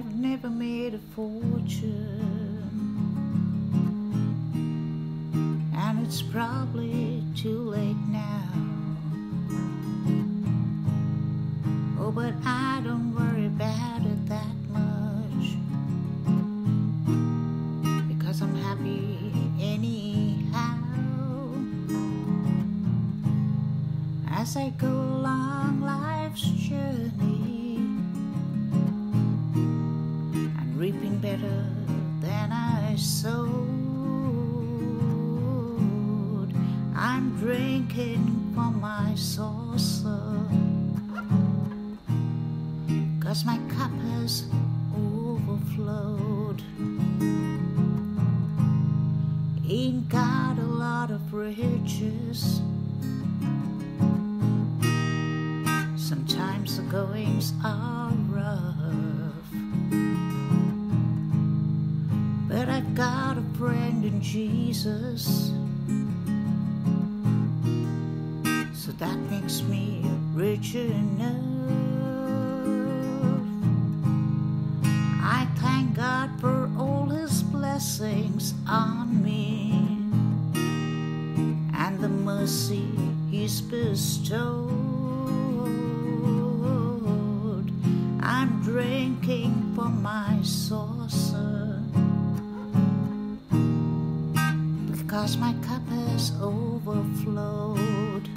I've never made a fortune, and it's probably too late now. Oh, but I don't worry about it that much because I'm happy anyhow. As I go along life's journey drinking from my saucer. Cause my cup has overflowed. Ain't got a lot of riches. Sometimes the goings are rough. But I've got a friend in Jesus. That makes me rich enough. I thank God for all his blessings on me and the mercy he's bestowed. I'm drinking from my saucer because my cup has overflowed.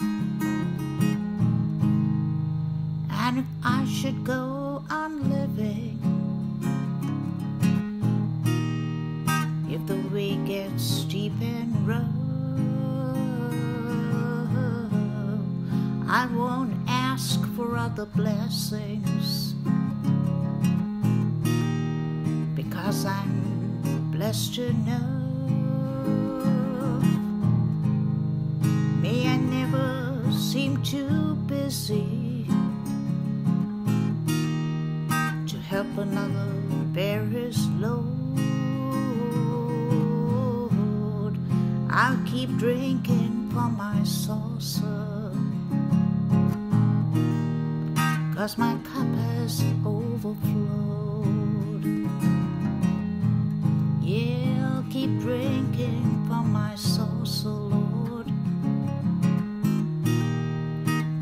And if I should go on living, if the way gets steep and rough, I won't ask for other blessings. Because I'm blessed enough. May I never seem too busy another bear his load. I'll keep drinking from my saucer. Cause my cup has overflowed. Yeah, I'll keep drinking from my saucer, Lord.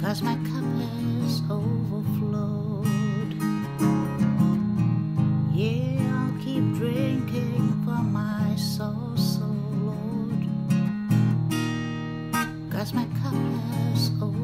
Cause my cup. Cause my cup has overflowed.